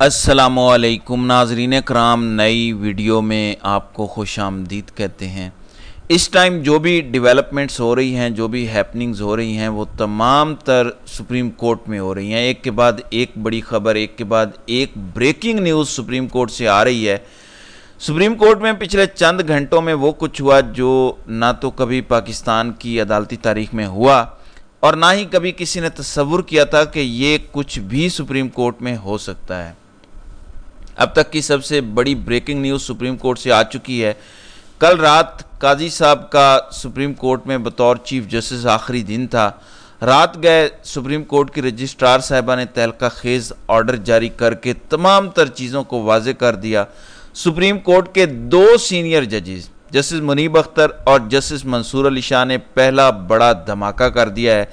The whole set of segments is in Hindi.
असलकुम नाजरीन कराम नई वीडियो में आपको खुश आमदीद कहते हैं। इस टाइम जो भी डेवलपमेंट्स हो रही हैं, जो भी हैपनिंग्स हो रही हैं, वो तमाम तर सुप्रीम कोर्ट में हो रही हैं। एक के बाद एक बड़ी खबर, एक के बाद एक ब्रेकिंग न्यूज़ सुप्रीम कोर्ट से आ रही है। सुप्रीम कोर्ट में पिछले चंद घंटों में वो कुछ हुआ जो ना तो कभी पाकिस्तान की अदालती तारीख में हुआ और ना ही कभी किसी ने तस्वुर किया था कि ये कुछ भी सुप्रीम कोर्ट में हो सकता है। अब तक की सबसे बड़ी ब्रेकिंग न्यूज़ सुप्रीम कोर्ट से आ चुकी है। कल रात काजी साहब का सुप्रीम कोर्ट में बतौर चीफ जस्टिस आखिरी दिन था। रात गए सुप्रीम कोर्ट की रजिस्ट्रार साहिबा ने तहलका खेज ऑर्डर जारी करके तमाम तर चीज़ों को वाज कर दिया। सुप्रीम कोर्ट के दो सीनियर जजेस जस्टिस मुनीब अख्तर और जस्टिस मंसूर अली शाह ने पहला बड़ा धमाका कर दिया है।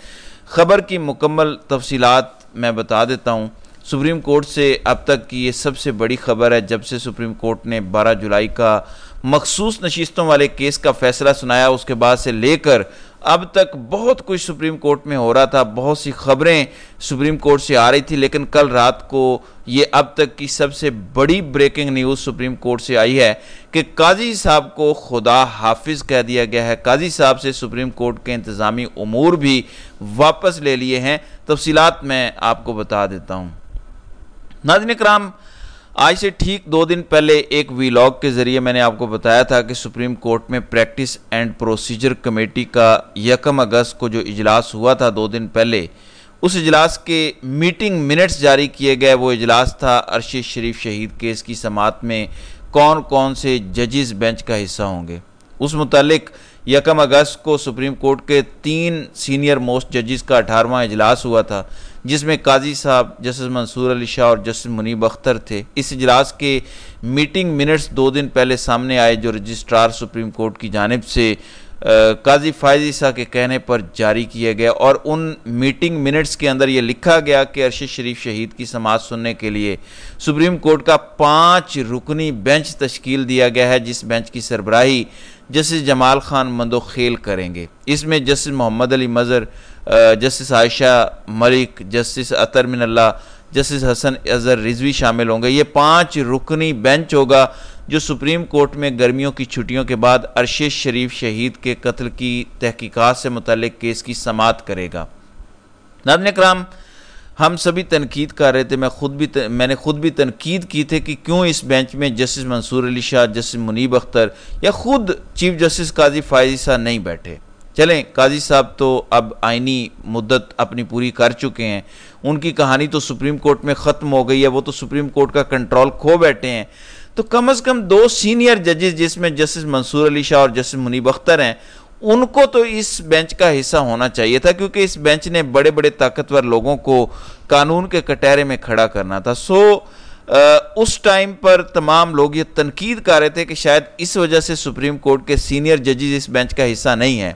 खबर की मुकम्मल तफसीलात मैं बता देता हूँ। सुप्रीम कोर्ट से अब तक की ये सबसे बड़ी खबर है, जब से सुप्रीम कोर्ट ने 12 जुलाई का मखसूस नशिस्तों वाले केस का फैसला सुनाया, उसके बाद से लेकर अब तक बहुत कुछ सुप्रीम कोर्ट में हो रहा था, बहुत सी खबरें सुप्रीम कोर्ट से आ रही थी, लेकिन कल रात को ये अब तक की सबसे बड़ी ब्रेकिंग न्यूज़ सुप्रीम कोर्ट से आई है कि काजी साहब को खुदा हाफिज कह दिया गया है। काजी साहब से सुप्रीम कोर्ट के इंतज़ामी अमूर भी वापस ले लिए हैं। तफसीलात मैं आपको बता देता हूँ। नाजन कराम आज से ठीक दो दिन पहले एक वीलॉग के ज़रिए मैंने आपको बताया था कि सुप्रीम कोर्ट में प्रैक्टिस एंड प्रोसीजर कमेटी का यकम अगस्त को जो इजलास हुआ था दो दिन पहले, उस इजलास के मीटिंग मिनट्स जारी किए गए। वो इजलास था अरशद शरीफ शहीद केस की समात में कौन कौन से जजेस बेंच का हिस्सा होंगे। उस मुतलिक यकम अगस्त को सुप्रीम कोर्ट के तीन सीनियर मोस्ट जजेस का अठारहवा इजलास हुआ था। जिसमें काजी साहब, जस्टिस मंसूर अली शाह और जस्टिस मुनीब अख्तर थे। इस इजलास के मीटिंग मिनट्स दो दिन पहले सामने आए, जो रजिस्ट्रार सुप्रीम कोर्ट की जानब से काजी फायजी शाह के कहने पर जारी किए गए और उन मीटिंग मिनट्स के अंदर ये लिखा गया कि अरशद शरीफ शहीद की समाज सुनने के लिए सुप्रीम कोर्ट का पाँच रुकनी बेंच तश्कील दिया गया है, जिस बेंच की सरबराही जस्टिस जमाल खान मंदोखेल करेंगे। इसमें justice Mohammad Ali Mazhar justice Ayesha Malik justice Athar Minallah justice Hasan Azhar Rizvi शामिल होंगे। ये पाँच रुकनी बेंच होगा जो सुप्रीम कोर्ट में गर्मियों की छुट्टियों के बाद अरशद शरीफ शहीद के कत्ल की तहकीकात से मुतल केस की समात करेगा। नादन कराम हम सभी तनकीद कर रहे थे मैं खुद भी त, मैंने खुद भी तनकीद की थे कि क्यों इस बेंच में जस्टिस मंसूर अली शाह जस्टिस मुनीब अख्तर या खुद चीफ जस्टिस काजी फायजी शाह नहीं बैठे। चलें, काजी साहब तो अब आइनी मुद्दत अपनी पूरी कर चुके हैं। उनकी कहानी तो सुप्रीम कोर्ट में ख़त्म हो गई है, वो तो सुप्रीम कोर्ट का कंट्रोल खो बैठे हैं। तो कम अज़ कम दो सीनियर जजेस, जिसमें जस्टिस मंसूर अली शाह और जस्टिस मुनीब अख्तर हैं, उनको तो इस बेंच का हिस्सा होना चाहिए था, क्योंकि इस बेंच ने बड़े बड़े ताकतवर लोगों को कानून के कटहरे में खड़ा करना था। सो उस टाइम पर तमाम लोग ये तनकीद कर रहे थे कि शायद इस वजह से सुप्रीम कोर्ट के सीनियर जजेस इस बेंच का हिस्सा नहीं है।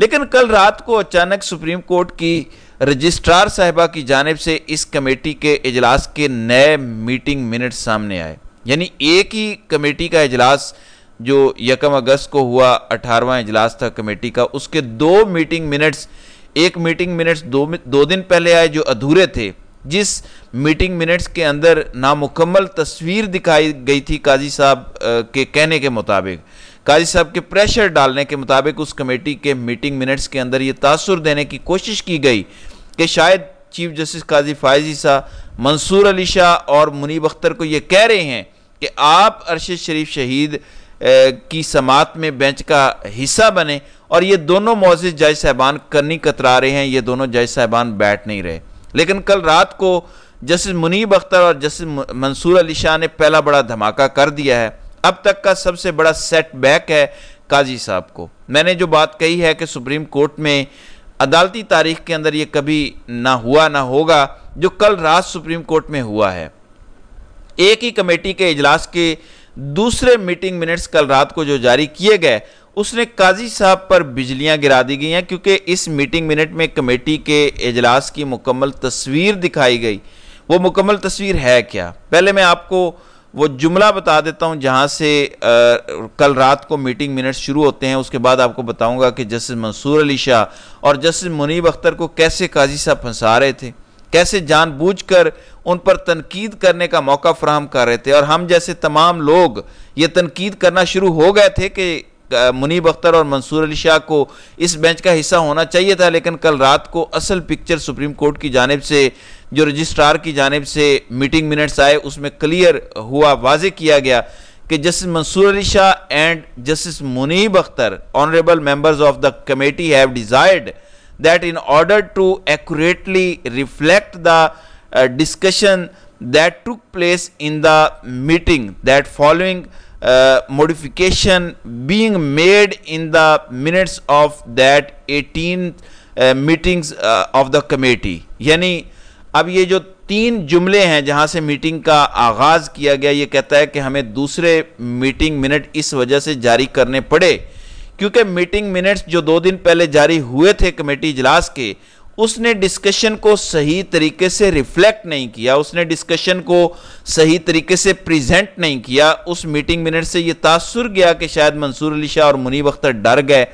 लेकिन कल रात को अचानक सुप्रीम कोर्ट की रजिस्ट्रार साहिबा की जानब से इस कमेटी के अजलास के नए मीटिंग मिनट सामने आए। यानी एक ही कमेटी का अजलास जो यकम अगस्त को हुआ, अठारहवा इजलास था कमेटी का, उसके दो मीटिंग मिनट्स एक मीटिंग मिनट्स दो दो दिन पहले आए जो अधूरे थे। जिस मीटिंग मिनट्स के अंदर नामुकम्मल तस्वीर दिखाई गई थी काजी साहब के कहने के मुताबिक, काजी साहब के प्रेशर डालने के मुताबिक उस कमेटी के मीटिंग मिनट्स के अंदर ये तासुर देने की कोशिश की गई कि शायद चीफ जस्टिस काजी फायजी शाह मंसूर अली शाह और मुनीब अख्तर को ये कह रहे हैं कि आप अरशद शरीफ शहीद की समात में बेंच का हिस्सा बने और ये दोनों मोजिज जज साहबान करनी कतरा रहे हैं, ये दोनों जज साहबान बैठ नहीं रहे। लेकिन कल रात को जस्टिस मुनीब अख्तर और जस्टिस मंसूर अली शाह ने पहला बड़ा धमाका कर दिया है। अब तक का सबसे बड़ा सेटबैक है काजी साहब को। मैंने जो बात कही है कि सुप्रीम कोर्ट में अदालती तारीख के अंदर ये कभी ना हुआ, ना होगा, जो कल रात सुप्रीम कोर्ट में हुआ है। एक ही कमेटी के इजलास के दूसरे मीटिंग मिनट्स कल रात को जो जारी किए गए उसने काजी साहब पर बिजलियाँ गिरा दी गई हैं क्योंकि इस मीटिंग मिनट में कमेटी के इजलास की मुकम्मल तस्वीर दिखाई गई। वो मुकम्मल तस्वीर है क्या? पहले मैं आपको वो जुमला बता देता हूँ जहाँ से आ, कल रात को मीटिंग मिनट शुरू होते हैं। उसके बाद आपको बताऊँगा कि जस्टिस मंसूर अली शाह और जस्टिस मुनीब अख्तर को कैसे काजी साहब फंसा रहे थे कैसे जानबूझकर उन पर तनकीद करने का मौका फ्राहम कर रहे थे। और हम जैसे तमाम लोग ये तनकीद करना शुरू हो गए थे कि मुनीब अख्तर और मंसूर अली शाह को इस बेंच का हिस्सा होना चाहिए था लेकिन कल रात को असल पिक्चर सुप्रीम कोर्ट की जानब से जो रजिस्ट्रार की जानब से मीटिंग मिनट्स आए उसमें क्लियर हुआ वाज किया गया कि justice Mansoor Ali Shah and justice Munib Akhtar honourable members of the committee have desired that in order to accurately the uh, discussion that took place in the meeting that following uh, modification being made in the minutes of that 18 uh, meetings uh, of the committee. यानी अब ये जो तीन जुमले हैं जहाँ से मीटिंग का आगाज़ किया गया ये कहता है कि हमें दूसरे मीटिंग मिनट इस वजह से जारी करने पड़े क्योंकि मीटिंग मिनट्स जो दो दिन पहले जारी हुए थे कमेटी इजलास के उसने डिस्कशन को सही तरीके से रिफ्लेक्ट नहीं किया, उसने डिस्कशन को सही तरीके से प्रेजेंट नहीं किया, उस मीटिंग मिनट से ये तासुर गया कि शायद मंसूर अली शाह और मुनीब अख्तर डर गए।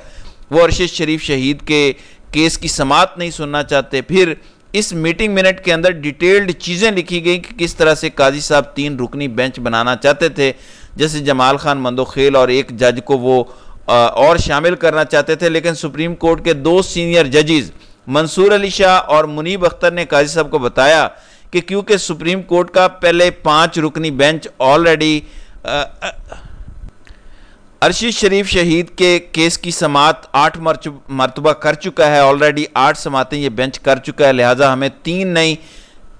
वो अरशद शरीफ शहीद के केस की समात नहीं सुनना चाहते। फिर इस मीटिंग मिनट के अंदर डिटेल्ड चीज़ें लिखी गई कि किस तरह से काजी साहब तीन रुकनी बेंच बनाना चाहते थे। जैसे जमाल खान मंदोखेल और एक जज को वो और शामिल करना चाहते थे। लेकिन सुप्रीम कोर्ट के दो सीनियर जजेस मंसूर अली शाह और मुनीब अख्तर ने काजी साहब को बताया कि क्योंकि सुप्रीम कोर्ट का पहले पाँच रुकनी बेंच ऑलरेडी अरशीद शरीफ शहीद के केस की समात आठ मरतबा कर चुका है ऑलरेडी आठ समातें ये बेंच कर चुका है, लिहाजा हमें तीन नहीं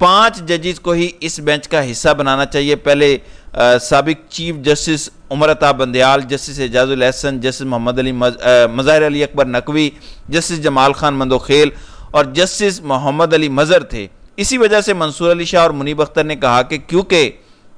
पाँच जजेस को ही इस बेंच का हिस्सा बनाना चाहिए। पहले सबक chief justice Umar Ata Bandial justice Ijazul Ahsan justice Mohammad Ali Mazahir Ali Akbar Naqvi justice Jamal Khan Mandokhel और जस्टिस मोहम्मद अली मज़र थे। इसी वजह से मंसूर अली शाह और मुनीब अख्तर ने कहा कि क्योंकि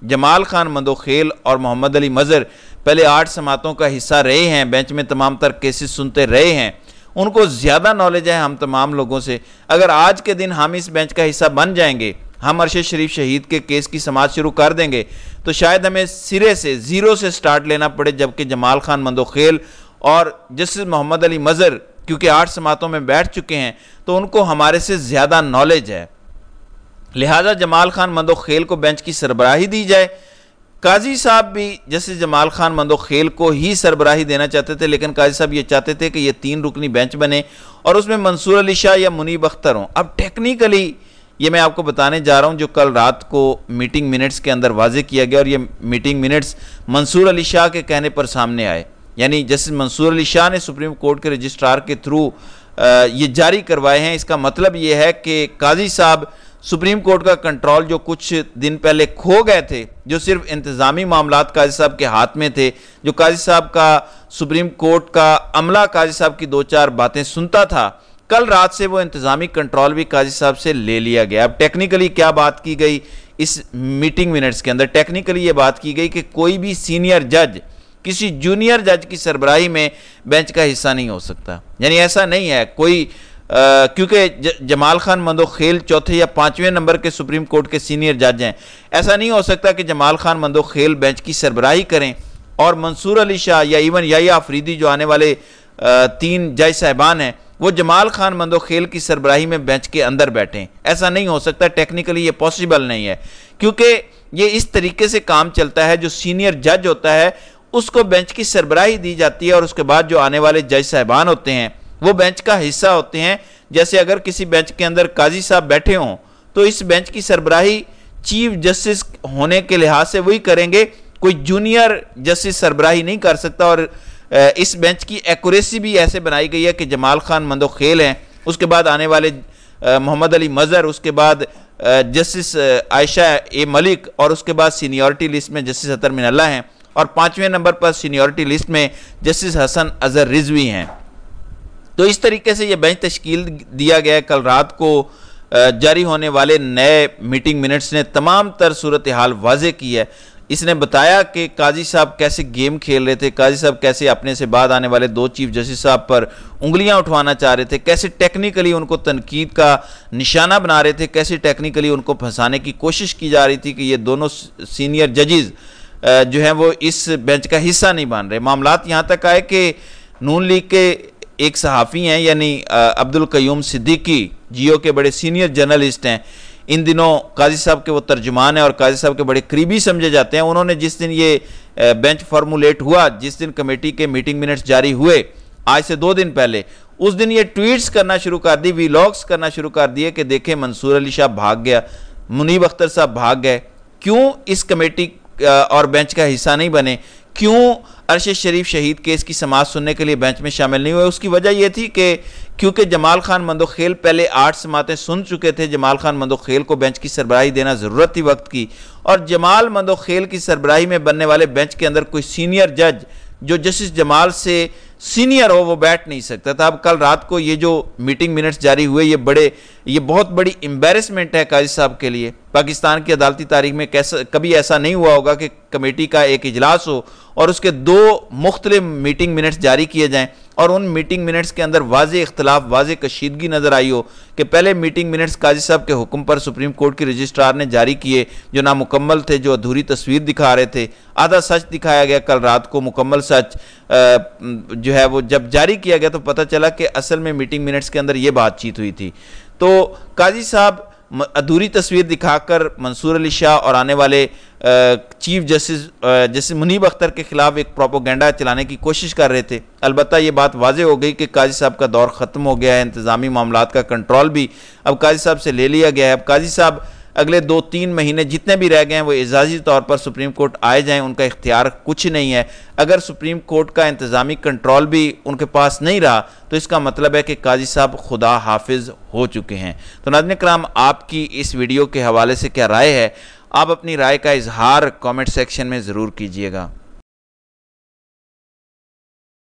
जमाल खान मंदोखेल और मोहम्मद अली मज़र पहले आठ समातों का हिस्सा रहे हैं, बेंच में तमाम तर केसेस सुनते रहे हैं, उनको ज़्यादा नॉलेज है हम तमाम लोगों से। अगर आज के दिन हम इस बेंच का हिस्सा बन जाएँगे हम अरशद शरीफ शहीद के केस की समाज शुरू कर देंगे। तो शायद हमें सिरे से, ज़ीरो से स्टार्ट लेना पड़े, जबकि जमाल खान मंदोखेल और जस्टिस मोहम्मद अली मज़र, क्योंकि आठ समातों में बैठ चुके हैं तो उनको हमारे से ज़्यादा नॉलेज है। लिहाजा जमाल खान मंदोखेल को बेंच की सरबराही दी जाए। काजी साहब भी जैसे जमाल खान मंदोखेल को ही सरबराही देना चाहते थे, लेकिन काजी साहब ये चाहते थे कि ये तीन रुकनी बेंच बने और उसमें मंसूर अली शाह या मुनीब अख्तर हों। अब टेक्निकली ये मैं आपको बताने जा रहा हूँ जो कल रात को मीटिंग मिनट्स के अंदर वाजे किया गया और ये मीटिंग मिनट्स मंसूर अली शाह के कहने पर सामने आए। यानी जस्टिस मंसूर अली शाह ने सुप्रीम कोर्ट के रजिस्ट्रार के थ्रू ये जारी करवाए हैं। इसका मतलब ये है कि काजी साहब सुप्रीम कोर्ट का कंट्रोल जो कुछ दिन पहले खो गए थे, जो सिर्फ़ इंतज़ामी मामला काजी साहब के हाथ में थे, जो काजी साहब का सुप्रीम कोर्ट का अमला काजी साहब की दो चार बातें सुनता था कल रात से वो इंतज़ामी कंट्रोल भी काजी साहब से ले लिया गया। अब टेक्निकली क्या बात की गई? इस मीटिंग मिनट्स के अंदर टेक्निकली ये बात की गई कि कोई भी सीनियर जज किसी जूनियर जज की सरबराही में बेंच का हिस्सा नहीं हो सकता। यानी ऐसा नहीं है कोई क्योंकि जमाल खान मंदो खेल चौथे या पाँचवें नंबर के सुप्रीम कोर्ट के सीनियर जज हैं। ऐसा नहीं हो सकता कि जमाल खान मंदो खेल बेंच की सरबराही करें और मंसूर अली शाह या इवन या अफरीदी जो आने वाले आ, तीन जज साहबान हैं वो जमाल खान मंदो खेल की सरबराही में बेंच के अंदर बैठे ऐसा नहीं हो सकता टेक्निकली ये पॉसिबल नहीं है। क्योंकि ये इस तरीके से काम चलता है, जो सीनियर जज होता है, उसको बेंच की सरबराही दी जाती है और उसके बाद जो आने वाले जज साहबान होते हैं, वो बेंच का हिस्सा होते हैं। जैसे अगर किसी बेंच के अंदर काजी साहब बैठे हों तो इस बेंच की सरबराही चीफ जस्टिस होने के लिहाज से वही करेंगे। कोई जूनियर जस्टिस सरबराही नहीं कर सकता और इस बेंच की एक्यूरेसी भी ऐसे बनाई गई है कि जमाल खान मंदो खेल हैं। उसके बाद आने वाले मोहम्मद अली मज़र, उसके बाद जस्टिस आयशा ए मलिक और उसके बाद सीनियरिटी लिस्ट में जस्टिस अतर मिनल्ला हैं और पाँचवें नंबर पर सीनियरिटी लिस्ट में जस्टिस हसन अजहर रिजवी हैं। तो इस तरीके से ये बेंच तश्कील दिया गया कल रात को जारी होने वाले नए मीटिंग मिनट्स ने तमाम तर सूरत हाल वाजे की है। इसने बताया कि काजी साहब कैसे गेम खेल रहे थे, काजी साहब कैसे अपने से बाद आने वाले दो चीफ जस्टिस साहब पर उंगलियाँ उठवाना चाह रहे थे, कैसे टेक्निकली उनको तनकीद का निशाना बना रहे थे, कैसे टेक्निकली उनको फंसाने की कोशिश की जा रही थी कि ये दोनों सीनियर जजेज़ जो हैं वो इस बेंच का हिस्सा नहीं बन रहे। मामला यहाँ तक आए कि नून लीग के एक सहाफ़ी हैं, यानी अब्दुल कयूम सिद्दीकी, जियो के बड़े सीनियर जर्नलिस्ट हैं। इन दिनों काजी साहब के वो तर्जुमान हैं और काजी साहब के बड़े करीबी समझे जाते हैं। उन्होंने जिस दिन ये बेंच फार्मूलेट हुआ, जिस दिन कमेटी के मीटिंग मिनट्स जारी हुए, आज से दो दिन पहले, उस दिन ये ट्वीट्स करना शुरू कर दी, वीलॉग्स करना शुरू कर दिए कि देखें, मंसूर अली शाह भाग गया, मुनीब अख्तर साहब भाग गए। क्यों इस कमेटी और बेंच का हिस्सा नहीं बने? क्यों अरशद शरीफ शहीद केस की समाज सुनने के लिए बेंच में शामिल नहीं हुए? उसकी वजह यह थी कि क्योंकि जमाल खान मंदोखेल पहले आठ समातें सुन चुके थे, जमाल खान मंदोखेल को बेंच की सरबराही देना ज़रूरत थी वक्त की। और जमाल मंदोखेल की सरबराही में बनने वाले बेंच के अंदर कोई सीनियर जज जो जस्टिस जमाल से सीनियर हो, वो बैठ नहीं सकता था। अब कल रात को ये जो मीटिंग मिनट्स जारी हुए, ये बड़े, ये बहुत बड़ी एम्बेरसमेंट है काजी साहब के लिए। पाकिस्तान की अदालती तारीख में कैसा, कभी ऐसा नहीं हुआ होगा कि कमेटी का एक इजलास हो और उसके दो मुख्तलिफ़ मीटिंग मिनट्स जारी किए जाएँ। और उन मीटिंग मिनट्स के अंदर वाज इख्तलाफ, वाज कशीदगी नज़र आई हो कि पहले मीटिंग मिनट्स काजी साहब के हुक्म पर सुप्रीम कोर्ट के रजिस्ट्रार ने जारी किए, जो नामुकम्मल थे, जो अधूरी तस्वीर दिखा रहे थे। आधा सच दिखाया गया कल रात को, मुकम्मल सच जो है वो जब जारी किया गया तो पता चला कि असल में मीटिंग मिनट्स के अंदर ये बातचीत हुई थी। तो काजी साहब अधूरी तस्वीर दिखाकर मंसूर अली शाह और आने वाले chief justice justice Munib Akhtar के खिलाफ एक प्रोपोगेंडा चलाने की कोशिश कर रहे थे। अलबत् ये बात वाजे हो गई कि काजी साहब का दौर ख़त्म हो गया है, इंतज़ामी मामला का कंट्रोल भी अब काजी साहब से ले लिया गया है। अब काजी साहब अगले दो तीन महीने जितने भी रह गए हैं, वो एजाजी तौर पर सुप्रीम कोर्ट आए जाएँ, उनका इख्तियार कुछ नहीं है। अगर सुप्रीम कोर्ट का इंतज़ामी कंट्रोल भी उनके पास नहीं रहा तो इसका मतलब है कि काजी साहब खुदा हाफिज हो चुके हैं। तो नाजन कराम आपकी इस वीडियो के हवाले से क्या राय है? आप अपनी राय का इजहार कॉमेंट सेक्शन में ज़रूर कीजिएगा।